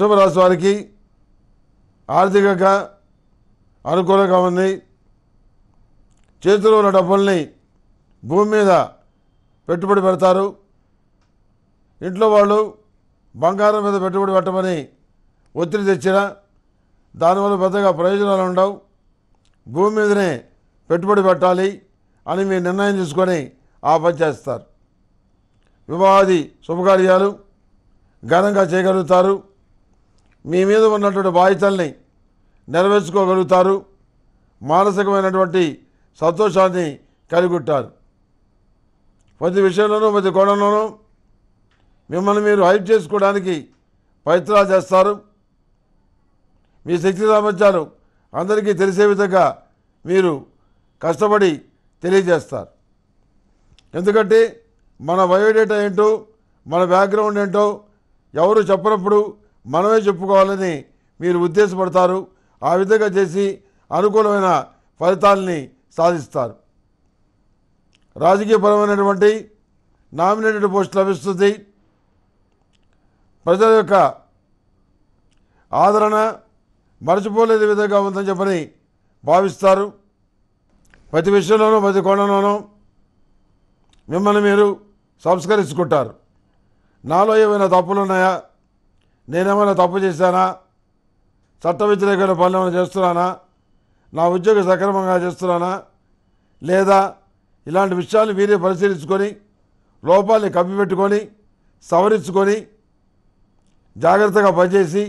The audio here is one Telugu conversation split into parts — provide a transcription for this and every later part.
వృషభ రాశి వారికి ఆర్థికంగా అనుకూలంగా ఉంది. చేతిలో ఉన్న డబ్బుల్ని భూమి మీద పెట్టుబడి పెడతారు. ఇంట్లో వాళ్ళు బంగారం మీద పెట్టుబడి పెట్టమని ఒత్తిడి తెచ్చినా దానివల్ల పెద్దగా ప్రయోజనాలు ఉండవు. భూమి మీదనే పెట్టుబడి పెట్టాలి అని మీరు నిర్ణయం తీసుకొని ఆ పని చేస్తారు. వివాహాది శుభకార్యాలు ఘనంగా చేయగలుగుతారు. మీ మీద ఉన్నటువంటి బాధ్యతల్ని నెరవేర్చుకోగలుగుతారు. మానసికమైనటువంటి సంతోషాన్ని కలిగొట్టారు ప్రతి విషయంలోనూ ప్రతి కోణంలోనూ మిమ్మల్ని మీరు హైప్ చేసుకోవడానికి ప్రయత్నాలు చేస్తారు. మీ శక్తి సామర్థ్యాలు అందరికీ తెలిసే విధంగా మీరు కష్టపడి తెలియజేస్తారు. ఎందుకంటే మన బయోడేటా ఏంటో మన బ్యాక్గ్రౌండ్ ఏంటో ఎవరు చెప్పనప్పుడు మనమే చెప్పుకోవాలని మీరు ఉద్దేశపడతారు. ఆ విధంగా చేసి అనుకూలమైన ఫలితాలని సాధిస్తారు. రాజకీయపరమైనటువంటి నామినేటెడ్ పోస్ట్ లభిస్తుంది. ప్రజల యొక్క ఆదరణ మరచిపోలేని విధంగా ఉందని చెప్పని భావిస్తారు. ప్రతి విషయంలోనూ ప్రతి కోణంలోనూ మిమ్మల్ని మీరు సంస్కరించుకుంటారు. నాలో ఏమైనా తప్పులు ఉన్నాయా నేనేమైనా తప్పు చేశానా? చట్ట వ్యతిరేకమైన పనులు ఏమైనా చేస్తున్నానా? నా ఉద్యోగం సక్రమంగా చేస్తున్నానా? లేదా ఇలాంటి విషయాలు మీరే పరిశీలించుకొని లోపాలని కప్పిపెట్టుకొని సవరించుకొని జాగ్రత్తగా పనిచేసి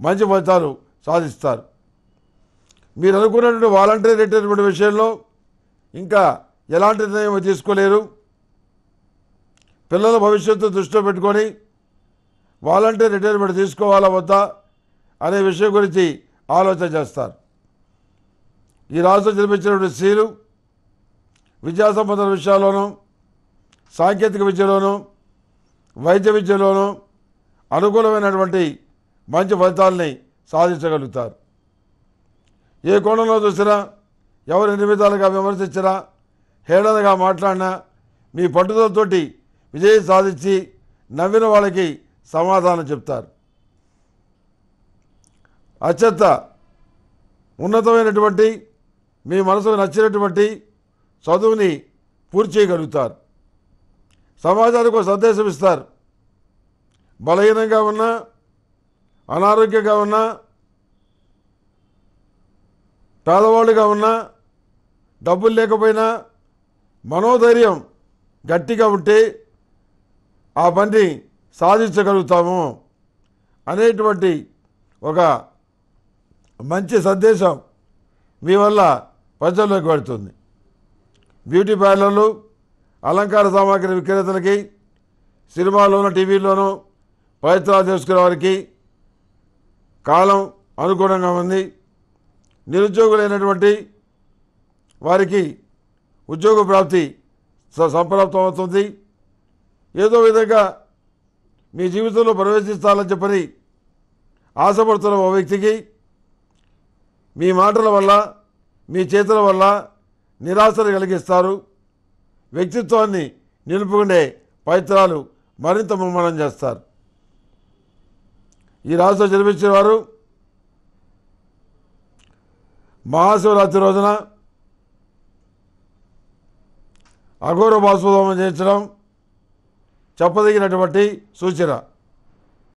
మంచి ఫలితాలు సాధిస్తారు. మీరు అనుకున్నటువంటి వాలంటరీ రిటైర్మెంట్ విషయంలో ఇంకా ఎలాంటి నిర్ణయం తీసుకోలేరు. పిల్లల భవిష్యత్తు దృష్టిలో పెట్టుకొని వాలంటీర్ రిటైర్మెంట్ తీసుకోవాలా వద్దా అనే విషయం గురించి ఆలోచన చేస్తారు. ఈ రాష్ట్రం జన్మించినటువంటి స్త్రీలు విద్యా సంబంధం విషయాల్లోనూ సాంకేతిక విద్యలోనూ వైద్య విద్యలోనూ అనుకూలమైనటువంటి మంచి ఫలితాలని సాధించగలుగుతారు. ఏ కోణంలో చూసినా ఎవరు నిర్మితాలుగా విమర్శించినా హేళనగా మాట్లాడినా మీ పట్టుదలతోటి విజయం సాధించి నవ్విన వాళ్ళకి సమాధానం చెప్తారు. అత్యంత ఉన్నతమైనటువంటి మీ మనసుకు నచ్చినటువంటి చదువుని పూర్తి చేయగలుగుతారు. సమాజానికి ఒక సందేశం ఇస్తారు. బలహీనంగా ఉన్నా అనారోగ్యంగా ఉన్నా పేదవాళ్ళుగా ఉన్నా డబ్బులు లేకపోయినా మనోధైర్యం గట్టిగా ఉంటే ఆ పని సాధించగలుగుతాము అనేటువంటి ఒక మంచి సందేశం మీ వల్ల ప్రజల్లోకి పడుతుంది బ్యూటీ పార్లర్లు అలంకార సామాగ్రి విక్రేతలకి సినిమాలోనూ టీవీలోనూ ప్రయత్నాలు చేసుకునే వారికి కాలం అనుకూలంగా ఉంది. నిరుద్యోగులైనటువంటి వారికి ఉద్యోగ ప్రాప్తి స- సంప్రాప్తం అవుతుంది ఏదో విధంగా మీ జీవితంలో ప్రవేశిస్తాలని చెప్పని ఆశపడుతున్న ఓ వ్యక్తికి మీ మాటల వల్ల మీ చేతుల వల్ల నిరాశను కలిగిస్తారు. వ్యక్తిత్వాన్ని నిలుపుకునే పవిత్రాలు మరింత ముమ్మనం చేస్తారు. ఈ రాశిలో జన్మించిన వారు మహాశివరాత్రి రోజున అఘోర బాష్పదోమం చేయించడం చెప్పదగినటువంటి సూచన.